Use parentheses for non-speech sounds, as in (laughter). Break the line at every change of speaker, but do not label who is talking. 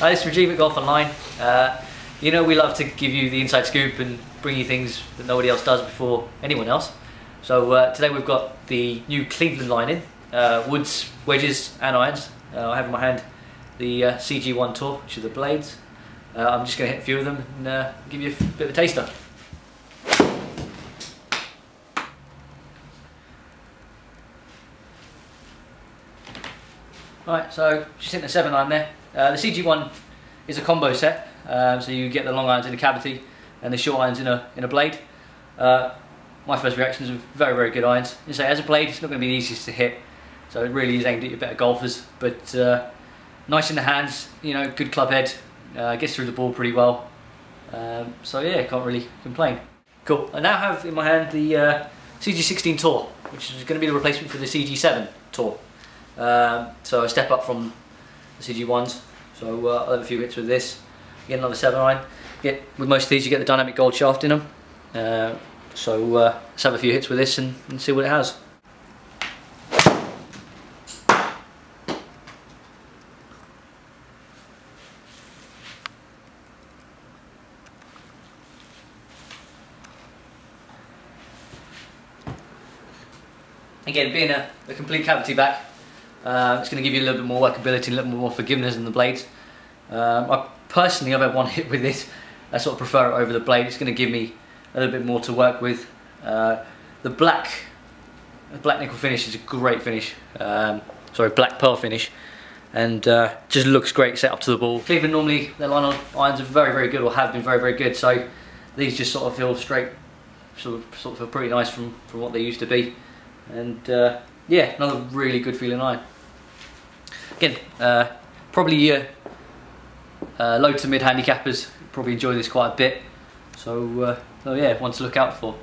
Hi, this is Rajiv at Golf Online. Uh, you know we love to give you the inside scoop and bring you things that nobody else does before anyone else. So uh, today we've got the new Cleveland line in, uh, woods, wedges and irons. Uh, I have in my hand the uh, CG1 Tour, which are the blades. Uh, I'm just going to hit a few of them and uh, give you a bit of a taster. Right, so just hitting a 7 iron there. Uh, the CG1 is a combo set, um, so you get the long irons in a cavity and the short irons in a, in a blade. Uh, my first reactions are very, very good irons. You say, as a blade, it's not going to be the easiest to hit, so it really is aimed at your better golfers, but uh, nice in the hands, you know, good club head, uh, gets through the ball pretty well. Um, so yeah, can't really complain. Cool, I now have in my hand the uh, CG16 Tour, which is going to be the replacement for the CG7 Tour. Um, so a step up from the CG1s. So uh, I'll have a few hits with this. Get another 7 iron. Get, with most of these you get the dynamic gold shaft in them. Uh, so uh, let's have a few hits with this and, and see what it has. Again, being a, a complete cavity back, uh, it's going to give you a little bit more workability, a little bit more forgiveness in the blades. Um, I personally, I've had one (laughs) hit with this. I sort of prefer it over the blade. It's going to give me a little bit more to work with. Uh, the black, the black nickel finish is a great finish. Um, sorry, black pearl finish, and uh, just looks great set up to the ball. Cleveland normally their line on irons are very, very good, or have been very, very good. So these just sort of feel straight, sort of, sort of feel pretty nice from from what they used to be, and uh, yeah, another really good feeling iron. Again, uh, probably uh, uh, low mid handicappers probably enjoy this quite a bit. So, uh, so yeah, one to look out for.